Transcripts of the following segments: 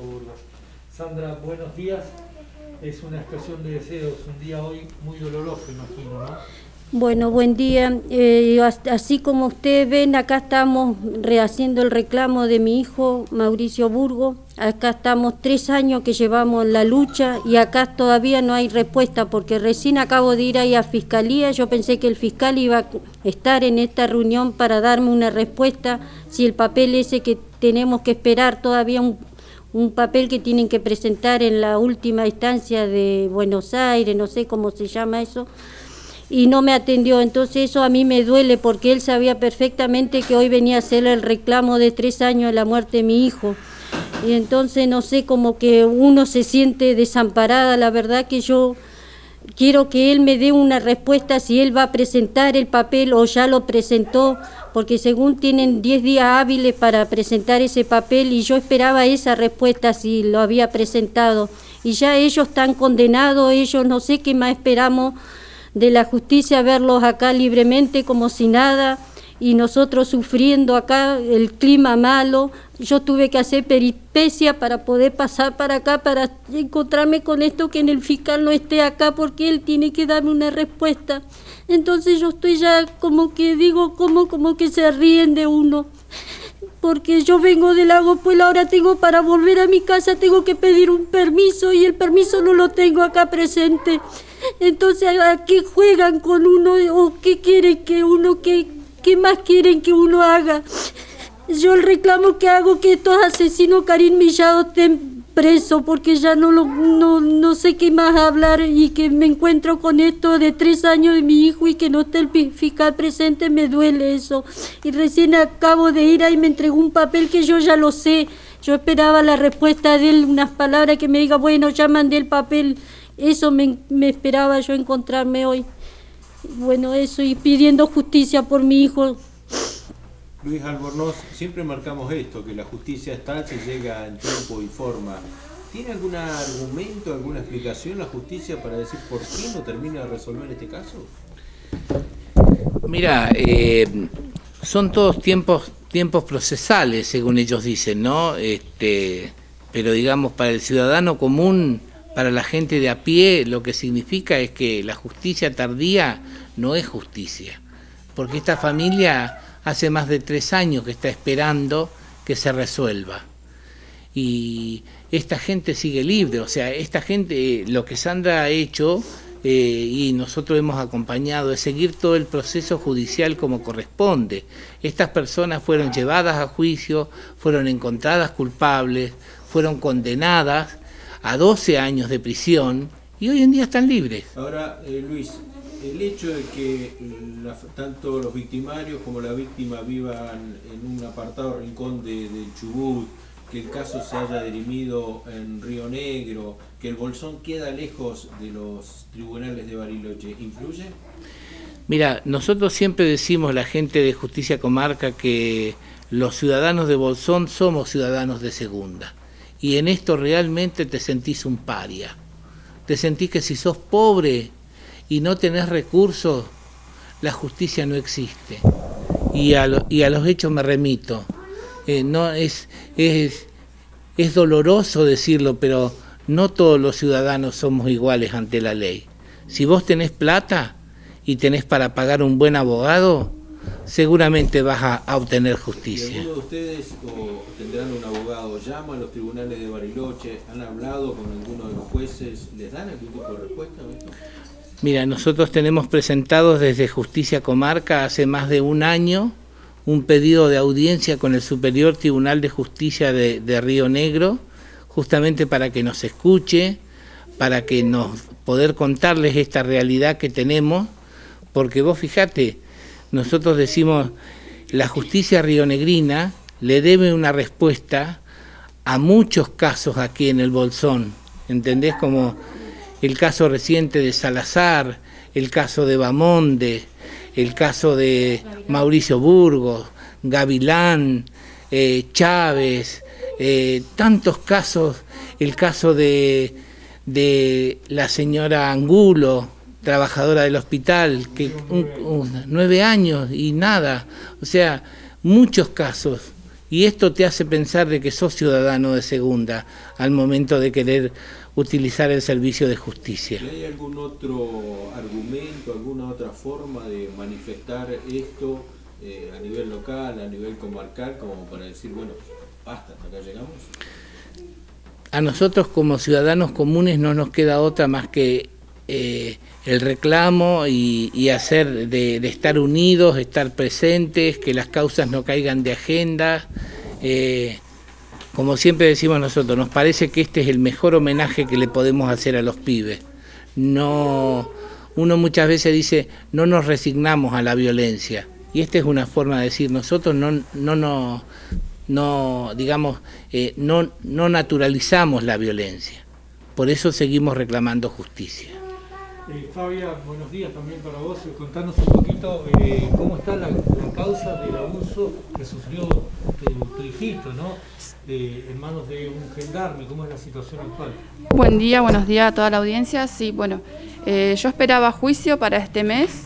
Burgos. Sandra, buenos días. Es una expresión de deseos, un día hoy muy doloroso, imagino, ¿no? Bueno, buen día. Eh, así como ustedes ven, acá estamos rehaciendo el reclamo de mi hijo Mauricio Burgo. Acá estamos tres años que llevamos la lucha y acá todavía no hay respuesta porque recién acabo de ir ahí a Fiscalía. Yo pensé que el fiscal iba a estar en esta reunión para darme una respuesta si el papel ese que tenemos que esperar todavía un, un papel que tienen que presentar en la última instancia de Buenos Aires, no sé cómo se llama eso y no me atendió. Entonces eso a mí me duele porque él sabía perfectamente que hoy venía a hacer el reclamo de tres años de la muerte de mi hijo. Y entonces no sé, como que uno se siente desamparada. La verdad que yo quiero que él me dé una respuesta si él va a presentar el papel o ya lo presentó, porque según tienen 10 días hábiles para presentar ese papel y yo esperaba esa respuesta si lo había presentado. Y ya ellos están condenados, ellos no sé qué más esperamos de la justicia verlos acá libremente como si nada y nosotros sufriendo acá el clima malo. Yo tuve que hacer peripecia para poder pasar para acá, para encontrarme con esto que en el fiscal no esté acá porque él tiene que darme una respuesta. Entonces yo estoy ya como que digo, como, como que se ríen de uno. Porque yo vengo del lago pues ahora tengo para volver a mi casa, tengo que pedir un permiso y el permiso no lo tengo acá presente. Entonces, ¿a qué juegan con uno o qué quieren que uno, qué, qué más quieren que uno haga? Yo el reclamo que hago que estos asesinos Karim Millado estén presos porque ya no, lo, no, no sé qué más hablar y que me encuentro con esto de tres años de mi hijo y que no esté el fiscal presente, me duele eso. Y recién acabo de ir ahí me entregó un papel que yo ya lo sé. Yo esperaba la respuesta de él, unas palabras que me diga, bueno, ya mandé el papel eso me, esperaba yo encontrarme hoy. Bueno, eso, y pidiendo justicia por mi hijo. Luis Albornoz, siempre marcamos esto, que la justicia está, se llega en tiempo y forma. ¿Tiene algún argumento, alguna explicación la justicia para decir por qué no termina de resolver este caso? Mira, eh, son todos tiempos tiempos procesales, según ellos dicen, ¿no? Este, pero digamos, para el ciudadano común para la gente de a pie lo que significa es que la justicia tardía no es justicia, porque esta familia hace más de tres años que está esperando que se resuelva. Y esta gente sigue libre, o sea, esta gente, lo que Sandra ha hecho eh, y nosotros hemos acompañado es seguir todo el proceso judicial como corresponde. Estas personas fueron llevadas a juicio, fueron encontradas culpables, fueron condenadas a 12 años de prisión y hoy en día están libres. Ahora, eh, Luis, el hecho de que tanto los victimarios como la víctima vivan en un apartado rincón de, Chubut, que el caso se haya dirimido en Río Negro, que el Bolsón queda lejos de los tribunales de Bariloche, ¿influye? Mira, nosotros siempre decimos, la gente de Justicia Comarca, que los ciudadanos de Bolsón somos ciudadanos de segunda y en esto realmente te sentís un paria. Te sentís que si sos pobre y no tenés recursos, la justicia no existe. Y a, y a los hechos me remito. Eh, no es, es, es doloroso decirlo, pero no todos los ciudadanos somos iguales ante la ley. Si vos tenés plata y tenés para pagar un buen abogado, seguramente vas a, obtener justicia. ¿Alguno de ustedes o tendrán un abogado? ¿Llama a los tribunales de Bariloche? ¿Han hablado con alguno de los jueces? ¿Les dan algún tipo de respuesta a? Mira, nosotros tenemos presentado desde Justicia Comarca hace más de un año un pedido de audiencia con el Superior Tribunal de Justicia de, de Río Negro, justamente para que nos escuche, para que nos poder contarles esta realidad que tenemos, porque vos fijate, nosotros decimos, la justicia rionegrina le debe una respuesta a muchos casos aquí en el Bolsón, ¿entendés? Como el caso reciente de Salazar, el caso de Bamonde, el caso de Mauricio Burgos, Gavilán, eh, Chávez, eh, tantos casos, el caso de, la señora Angulo, trabajadora del hospital, que nueve años y nada, o sea, muchos casos. Y esto te hace pensar de que sos ciudadano de segunda al momento de querer utilizar el servicio de justicia. ¿Hay algún otro argumento, alguna otra forma de manifestar esto eh, a nivel local, a nivel comarcal, como para decir, bueno, basta, hasta acá llegamos? A nosotros como ciudadanos comunes no nos queda otra más que eh, el reclamo y, hacer de, estar unidos, estar presentes, que las causas no caigan de agenda. Eh, como siempre decimos nosotros, nos parece que este es el mejor homenaje que le podemos hacer a los pibes. No, uno muchas veces dice, no nos resignamos a la violencia. Y esta es una forma de decir, nosotros no, no, no, digamos, eh, no, no naturalizamos la violencia. Por eso seguimos reclamando justicia. Eh, Fabia, buenos días también para vos. Contanos un poquito eh, cómo está la, causa del abuso que sufrió tu, hijito, ¿no? Eh, en manos de un gendarme, ¿cómo es la situación actual? Buen día, buenos días a toda la audiencia. Sí, bueno, yo esperaba juicio para este mes,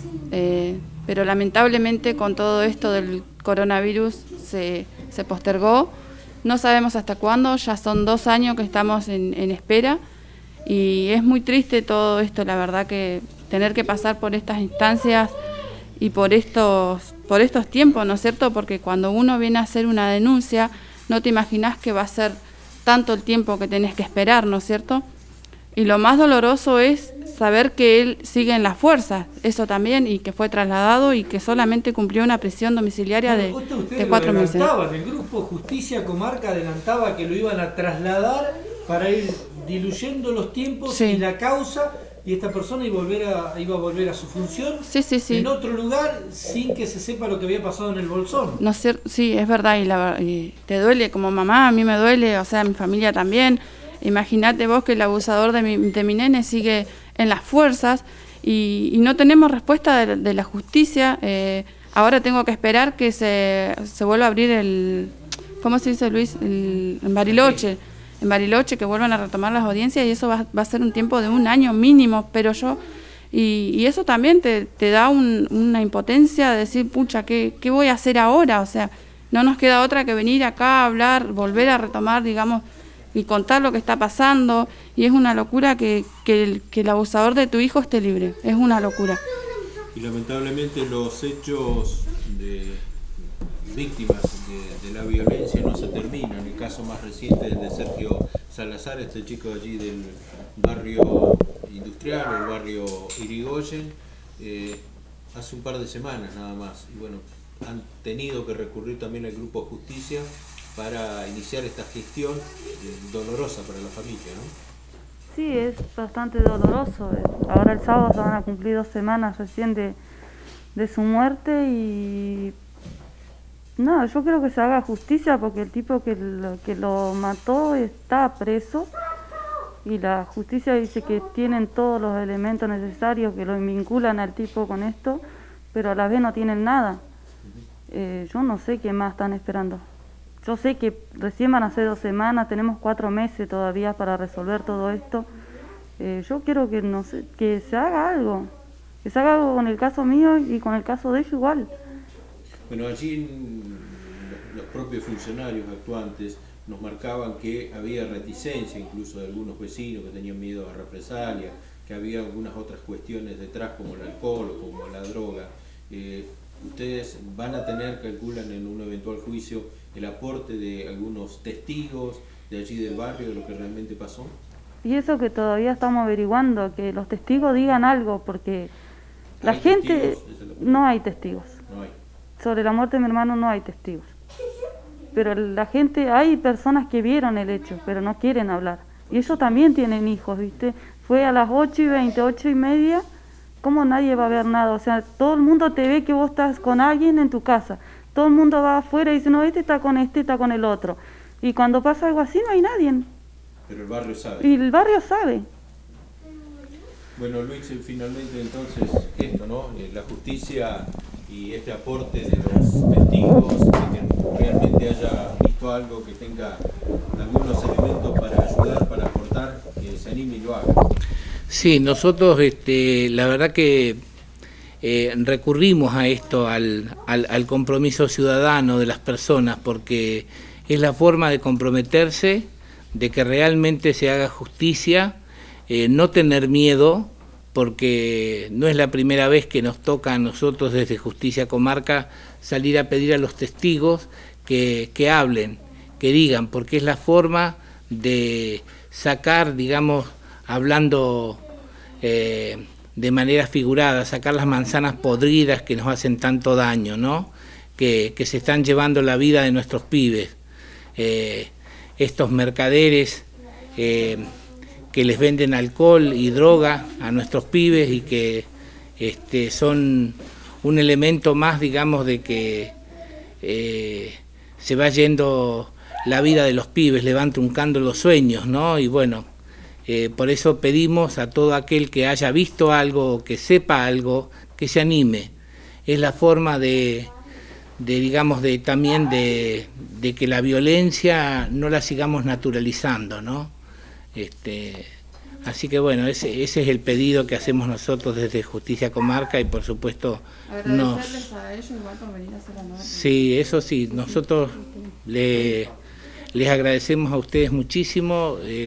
pero lamentablemente con todo esto del coronavirus se, se, postergó. No sabemos hasta cuándo, ya son dos años que estamos en espera. Y es muy triste todo esto, la verdad que tener que pasar por estas instancias y por estos, por estos tiempos, ¿no es cierto? Porque cuando uno viene a hacer una denuncia, no te imaginas que va a ser tanto el tiempo que tenés que esperar, ¿no es cierto? Y lo más doloroso es saber que él sigue en las fuerzas, eso también, y que fue trasladado y que solamente cumplió una prisión domiciliaria de, de cuatro meses. El grupo Justicia Comarca adelantaba que lo iban a trasladar para ir diluyendo los tiempos y la causa y esta persona iba a volver a, iba a, volver a su función en otro lugar sin que se sepa lo que había pasado en el bolsón. No sé, sí, es verdad, y, la, te duele como mamá, a mí me duele, o sea, a mi familia también. Imagínate vos que el abusador de mi, de mi nene sigue en las fuerzas y, no tenemos respuesta de, la justicia. Eh, ahora tengo que esperar que se, se vuelva a abrir el, ¿cómo se dice Luis? El, Bariloche en Bariloche, que vuelvan a retomar las audiencias y eso va, a ser un tiempo de un año mínimo, pero yo, y, eso también te, da una impotencia de decir, pucha, ¿qué, ¿qué, voy a hacer ahora? O sea, no nos queda otra que venir acá a hablar, volver a retomar, digamos, y contar lo que está pasando, y es una locura que el abusador de tu hijo esté libre, es una locura. Y lamentablemente los hechos de víctimas de, la violencia no se terminan. El caso más reciente es de Sergio Salazar, este chico allí del barrio industrial, el barrio Irigoyen, eh, hace un par de semanas nada más. Y bueno, han tenido que recurrir también al Grupo Justicia para iniciar esta gestión eh, dolorosa para la familia, ¿no? Sí, es bastante doloroso. Ahora el sábado se van a cumplir dos semanas recién de, de su muerte y no, yo creo que se haga justicia porque el tipo que lo, que lo mató está preso y la justicia dice que tienen todos los elementos necesarios que lo vinculan al tipo con esto, pero a la vez no tienen nada. Eh, yo no sé qué más están esperando. Yo sé que recién van a ser dos semanas, tenemos cuatro meses todavía para resolver todo esto. Eh, yo quiero que, no sé, que se haga algo, que se haga algo con el caso mío y con el caso de ellos igual. Bueno, allí los propios funcionarios actuantes nos marcaban que había reticencia incluso de algunos vecinos que tenían miedo a represalia, que había algunas otras cuestiones detrás como el alcohol o como la droga. Eh, ustedes van a tener, calculan en un eventual juicio, el aporte de algunos testigos de allí del barrio de lo que realmente pasó. Y eso que todavía estamos averiguando, que los testigos digan algo, porque la gente... no hay testigos. No hay sobre la muerte de mi hermano no hay testigos. Pero la gente, hay personas que vieron el hecho, pero no quieren hablar. Y ellos también tienen hijos, ¿viste? Fue a las 8 y 20, 8 y media, ¿cómo nadie va a ver nada? O sea, todo el mundo te ve que vos estás con alguien en tu casa. Todo el mundo va afuera y dice, no, este está con este, está con el otro. Y cuando pasa algo así no hay nadie. Pero el barrio sabe. Y el barrio sabe. Bueno, Luis, finalmente entonces esto, ¿no? Eh, la justicia y este aporte de los testigos, que realmente haya visto algo, que tenga algunos elementos para ayudar, para aportar, que se anime y lo haga. Sí, nosotros, este, la verdad que eh, recurrimos a esto, al, compromiso ciudadano de las personas, porque es la forma de comprometerse, de que realmente se haga justicia, eh, no tener miedo, porque no es la primera vez que nos toca a nosotros desde Justicia Comarca salir a pedir a los testigos que, hablen, que digan, porque es la forma de sacar, digamos, hablando eh, de manera figurada, sacar las manzanas podridas que nos hacen tanto daño, ¿no? Que, se están llevando la vida de nuestros pibes. Eh, estos mercaderes eh, que les venden alcohol y droga a nuestros pibes y que este, son un elemento más, digamos, de que eh, se va yendo la vida de los pibes, le van truncando los sueños, ¿no? Y bueno, eh, por eso pedimos a todo aquel que haya visto algo, que sepa algo, que se anime. Es la forma de, de digamos, de también de, de que la violencia no la sigamos naturalizando, ¿no? Este, así que bueno, ese, ese es el pedido que hacemos nosotros desde Justicia Comarca y por supuesto Agradecerles a ellos igual por venir a hacer la. Sí, eso sí, nosotros le, les agradecemos a ustedes muchísimo. Eh,